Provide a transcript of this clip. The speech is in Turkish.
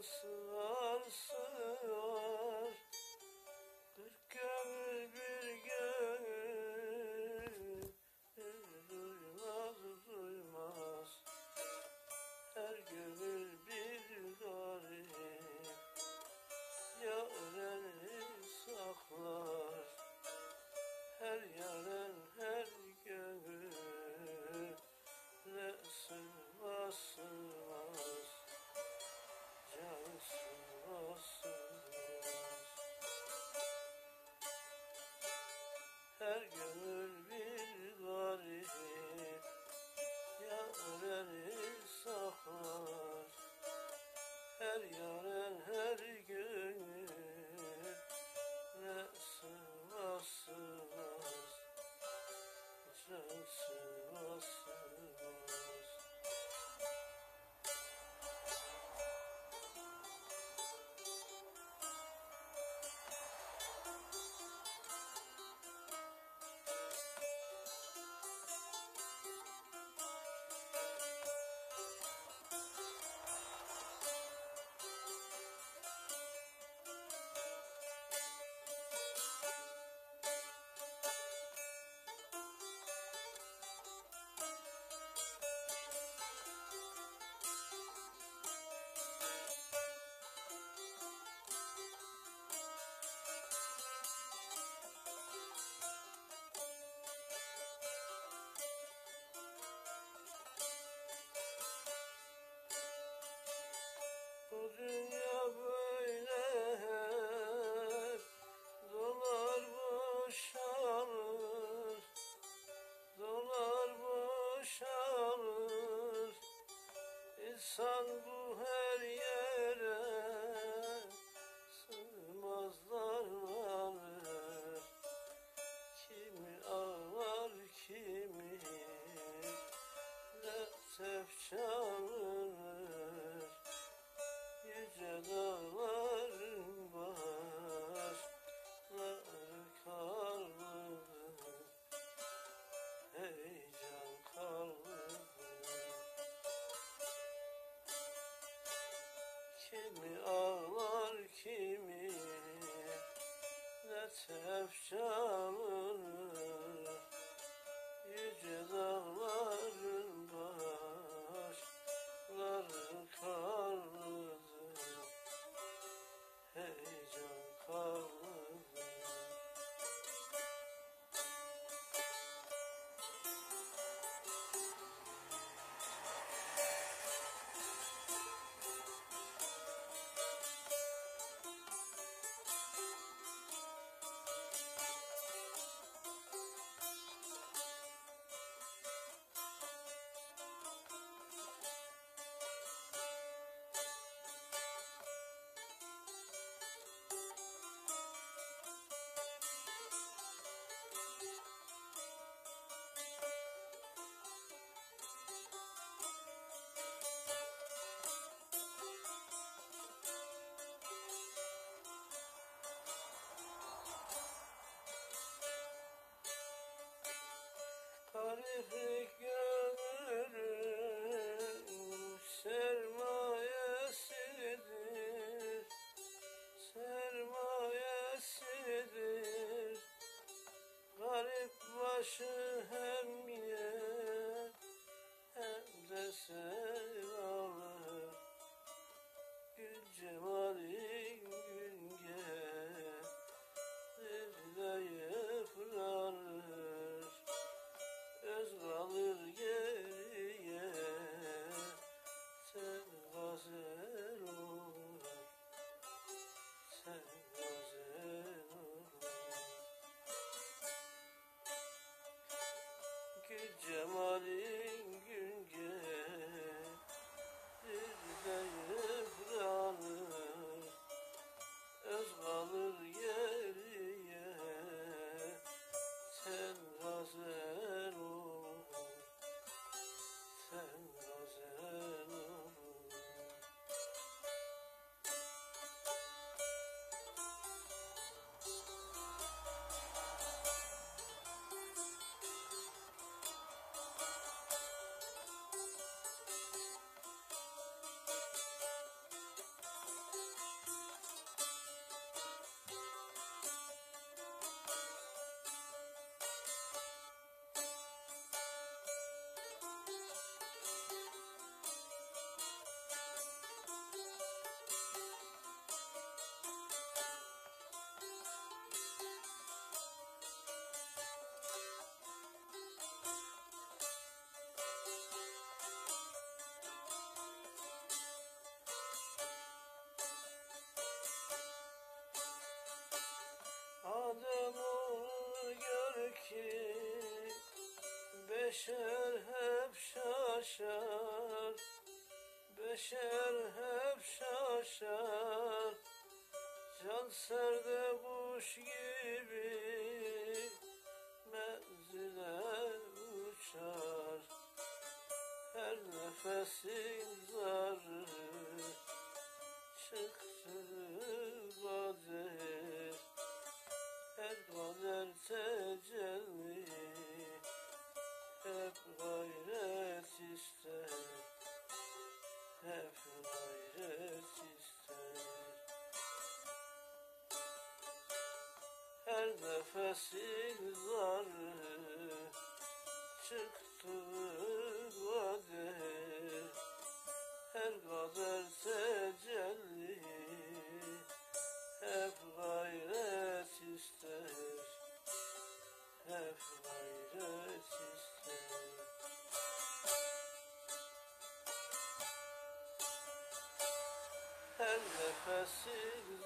those dünya böyle hep Dolar boşalır Dolar boşalır. İnsan sermayesidir. Garip başı hem yer hem de sevalır Gül cemalin Onu gör ki Beşer hep şaşar. Beşer hep şaşar Can serde kuş gibi Menzile uçar. Her nefesin nefesin zarı Çıktı kader Her kader tecelli hep gayret ister. Hep gayret ister. Her Her nefesin